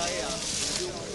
该呀。